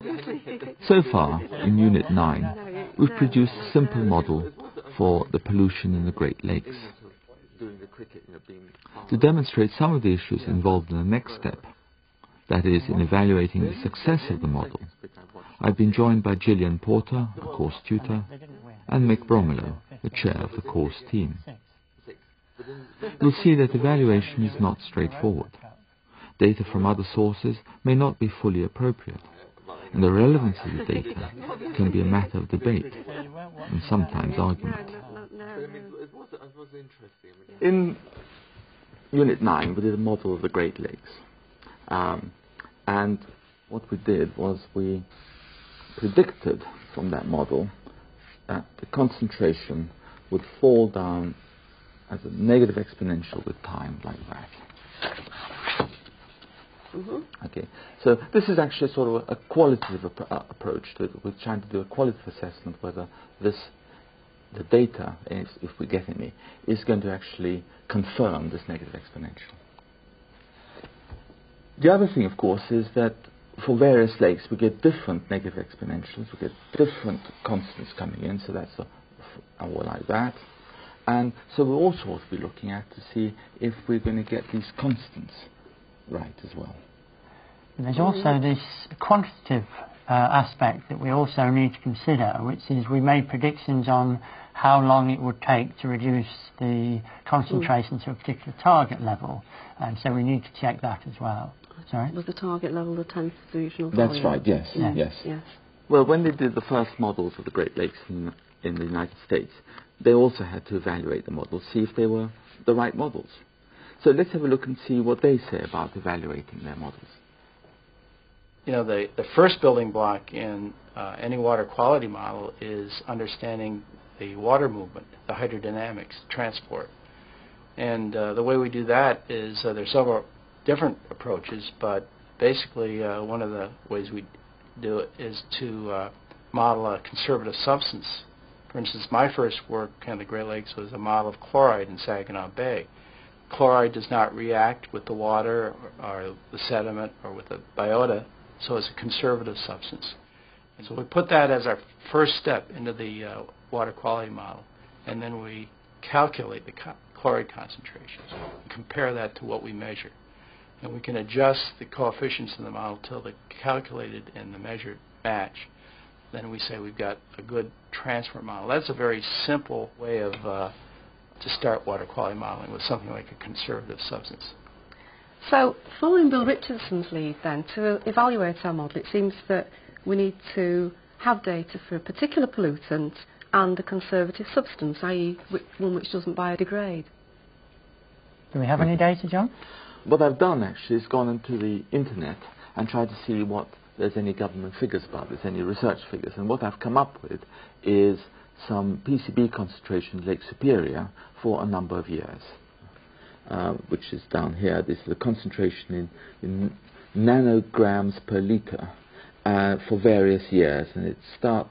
So far, in Unit 9, we've produced a simple model for the pollution in the Great Lakes. To demonstrate some of the issues involved in the next step, that is, in evaluating the success of the model, I've been joined by Gillian Porter, a course tutor, and Mick Bromelow, the chair of the course team. You'll see that evaluation is not straightforward. Data from other sources may not be fully appropriate, and the relevance of the data can be a matter of debate and sometimes argument. In Unit 9, we did a model of the Great Lakes. Um, and what we did was we predicted from that model that the concentration would fall down as a negative exponential with time, like that. Mm-hmm. Okay, so this is actually sort of a, a qualitative ap- uh, approach to. We're trying to do a qualitative assessment whether this, the data, is, if we get any, is going to actually confirm this negative exponential. The other thing, of course, is that for various lakes we get different negative exponentials, we get different constants coming in, so that's a, a or like that. And so we'll also be looking at to see if we're going to get these constants right as well. There's also this quantitative uh, aspect that we also need to consider, which is we made predictions on how long it would take to reduce the concentration to a particular target level, and so we need to check that as well. Sorry? Was the target level the 10th regional That's volume? right, yes, Yeah. yes. Yes. Well, when they did the first models of the Great Lakes in, in the United States, they also had to evaluate the models, see if they were the right models. So let's have a look and see what they say about evaluating their models. You know, the, the first building block in uh, any water quality model is understanding the water movement, the hydrodynamics, transport. And uh, the way we do that is uh, there's several different approaches, but basically uh, one of the ways we do it is to uh, model a conservative substance. For instance, my first work in the Great Lakes was a model of chloride in Saginaw Bay. Chloride does not react with the water or, or the sediment or with the biota, so it's a conservative substance. And so we put that as our first step into the uh, water quality model, and then we calculate the co- chloride concentrations and compare that to what we measure. And we can adjust the coefficients in the model till the calculated and the measured match. Then we say we've got a good transport model. That's a very simple way of uh, to start water quality modeling with something like a conservative substance. So, following Bill Richardson's lead then, to evaluate our model, it seems that we need to have data for a particular pollutant and a conservative substance, i.e. one which doesn't biodegrade. Do we have any data, John? What I've done actually is gone into the internet and tried to see what there's any government figures about this, any research figures. And what I've come up with is some PCB concentration in Lake Superior for a number of years, uh, which is down here. This is the concentration in, in nanograms per liter uh, for various years, and it starts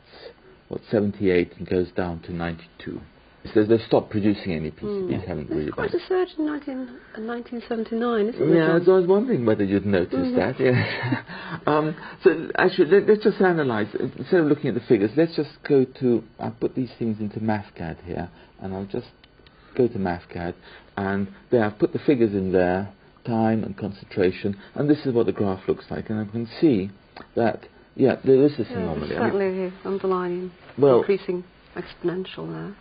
what 78 and goes down to 92. It says they've stopped producing any PCBs, haven't really quite done a surge in 19, uh, 1979, isn't yeah, it? so I was wondering whether you'd noticed Mhm. that. Yes. um, so actually, let, us just analyze. Instead of looking at the figures, let's just go to. I put these things into MathCAD here, and I'll just go to MathCAD, and there I've put the figures in there, time and concentration, and this is what the graph looks like, and I can see that yeah, there is this Yeah, anomaly. I mean, certainly the underlying well, increasing exponential there.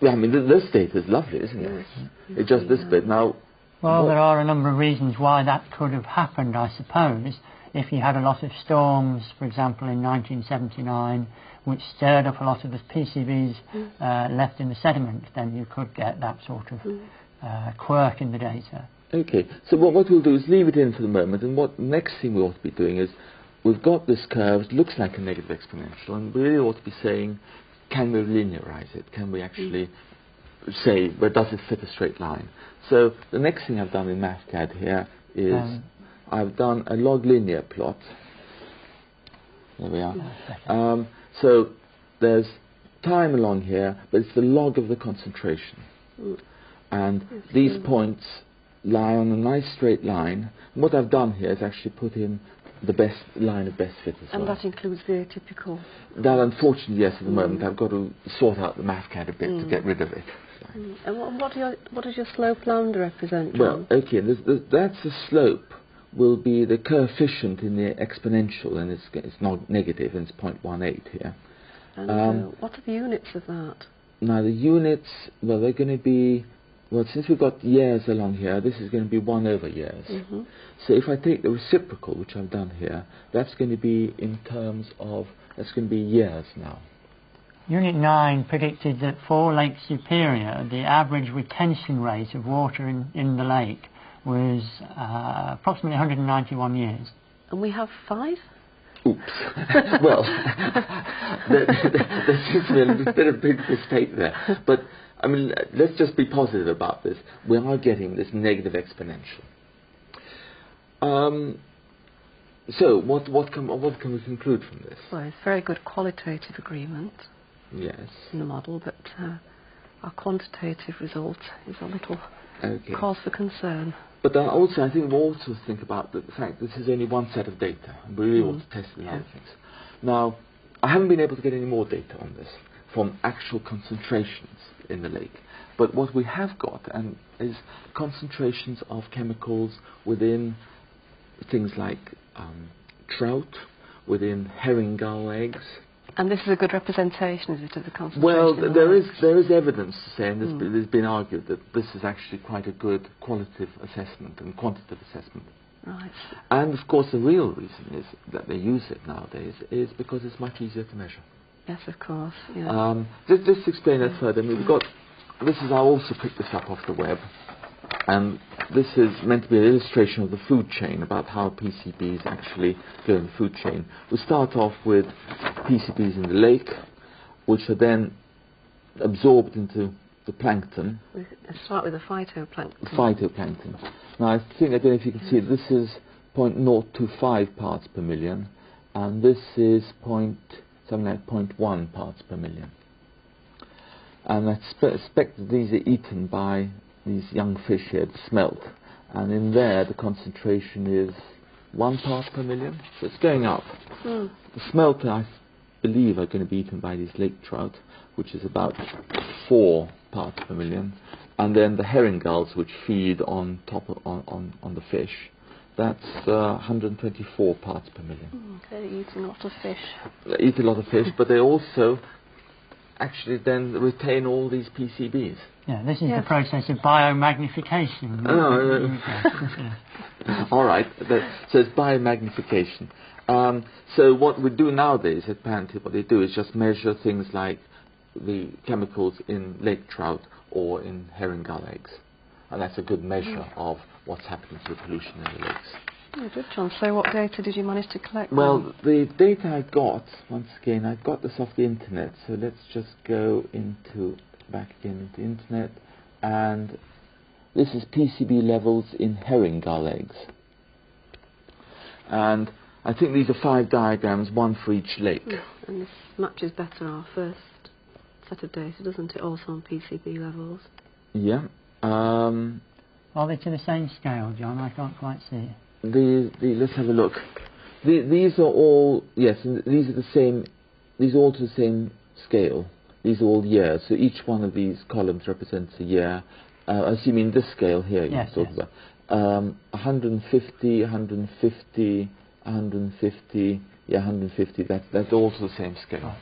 yeah, I mean th- this data is lovely, isn't it? Yes. It's just this Yeah. bit now. Well, there are a number of reasons why that could have happened, I suppose. If you had a lot of storms, for example, in 1979, which stirred up a lot of the PCBs uh, left in the sediment, then you could get that sort of uh, quirk in the data. Okay, so what, what we'll do is leave it in for the moment, and what next thing we ought to be doing is we've got this curve, it looks like a negative exponential, and we really ought to be saying, can we linearize it? Can we actually say, where does it fit a straight line? So the next thing I've done in MathCAD here is Um, I've done a log linear plot. There we are. Um, so there's time along here, but it's the log of the concentration. And these points lie on a nice straight line. And what I've done here is actually put in the best line of best fit as And well. that includes the atypical. That, unfortunately, yes, at the moment, Mm. I've got to sort out the MAFCAD a bit to Mm. get rid of it. Mm. And what, what, do your, what does your slope lambda represent, Well, okay, this, this, that's the slope will be the coefficient in the exponential, and it's, it's not negative, and it's 0.18 here. and um, uh, what are the units of that? Now the units, well, they're going to be, well, since we've got years along here, this is going to be 1 over years. hmm So if I take the reciprocal, which I've done here, that's going to be in terms of, that's going to be years now. Unit 9 predicted that for Lake Superior, the average retention rate of water in, in the lake was uh, approximately 191 years. And we have five? Oops. well, there, there, there seems to be a bit of a big mistake there. But, I mean, let's just be positive about this. We are getting this negative exponential. Um, so, what, what, can, what can we conclude from this? Well, it's very good qualitative agreement Yes. in the model, but uh, our quantitative result is a little Okay. cause for concern. But uh, also, I think we also think about the fact this is only one set of data. and We really Mm. want to test it in Yeah. other things. Now, I haven't been able to get any more data on this from actual concentrations in the lake. But what we have got and is concentrations of chemicals within things like um, trout, within herring gull eggs. And this is a good representation, is it, of the concentration? Well, the there is, there is evidence to say, and there's, Mm. been, there's been argued that this is actually quite a good qualitative assessment and quantitative assessment. Right. And of course, the real reason is that they use it nowadays is because it's much easier to measure. Yes, of course. Yeah. Um, just, just to explain that further, I mean, we've got this is I also picked this up off the web, and this is meant to be an illustration of the food chain about how PCBs actually go in the food chain. We start off with PCBs in the lake, which are then absorbed into the plankton, let's start with the phytoplankton. phytoplankton. Now, I think, I don't know if you can see, this is 0.025 parts per million, and this is point, something like 0.1 parts per million. And I expect that these are eaten by these young fish here, the smelt, and in there the concentration is 1 part per million, so it's going up. Mm. The smelt, I believe, are going to be eaten by these lake trout, which is about four parts per million, and then the herring gulls, which feed on top of, on, on, on the fish, that's uh, 124 parts per million. Mm, they're eating a lot of fish. They eat a lot of fish, but they also actually then retain all these PCBs. Yeah, this is Yes. the process of biomagnification. Oh, Yeah. All right, that, so it's biomagnification. Um, so what we do nowadays at Panty, what they do is just measure things like the chemicals in lake trout or in herring gull eggs. And that's a good measure of what's happening to the pollution in the lakes. Good, John. So what data did you manage to collect? Well, the data I got, once again, I got this off the internet, so let's just go into, back again into the internet, and this is PCB levels in herring gull eggs. And I think these are five diagrams, one for each lake. Mm, And this matches better our first set of data, doesn't it? Also on PCB levels. Yeah. Um, Are they to the same scale, John? I can't quite see it. the, the, let's have a look. The, these are all, yes, these are the same, these are all to the same scale. These are all years, so each one of these columns represents a year. Uh, assuming this scale here Yes, you're talking yes. about. Um, 150, 150, 150, yeah, 150, that, that's all to the same scale.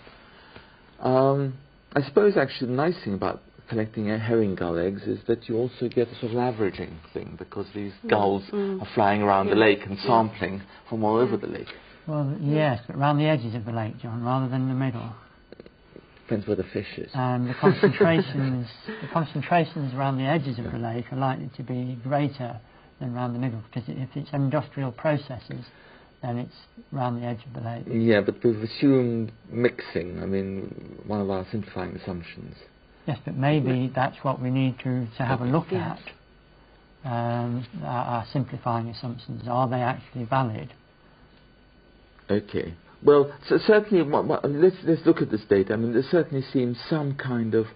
Um, I suppose actually the nice thing about collecting herring gull eggs is that you also get a sort of averaging thing because these gulls mm. are flying around the lake and Yeah. sampling from all over the lake. Well, yes, but around the edges of the lake, John, rather than the middle. Depends where the fish is. And the concentrations, the concentrations around the edges of the lake are likely to be greater than around the middle, because if it's industrial processes, then it's around the edge of the lake. Yeah, but we've assumed mixing. I mean, one of our simplifying assumptions. Yes, but maybe that's what we need to, to have a look Yes. at. Um, our, our simplifying assumptions, are they actually valid? Okay. Well, so certainly, wha- wha- let's let's look at this data. I mean, there certainly seems some kind of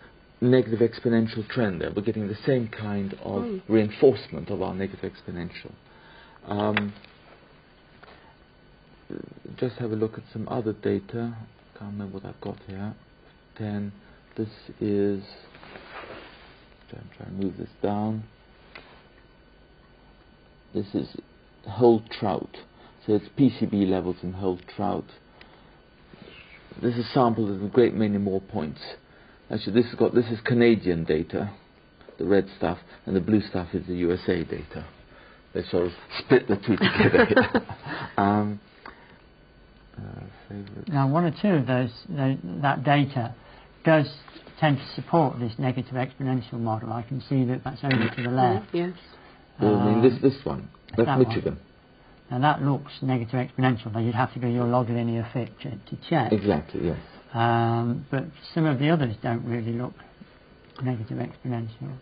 negative exponential trend there. We're getting the same kind of Mm. reinforcement of our negative exponential. Um, just have a look at some other data. Can't remember what I've got here. 10. This is. Try and try and move this down. This is whole trout. So it's PCB levels in whole trout. This is sampled at a great many more points. Actually, this has got this is Canadian data, the red stuff, and the blue stuff is the USA data. They sort of split the two together. um. Now, one or two of those, tho- that data does tend to support this negative exponential model. I can see that that's over to the left. Yes. Well, I mean, this this one. That's that one. Michigan. Now, that looks negative exponential, though you'd have to go your log linear fit to, to check. Exactly. Yes. Um, but some of the others don't really look negative exponential.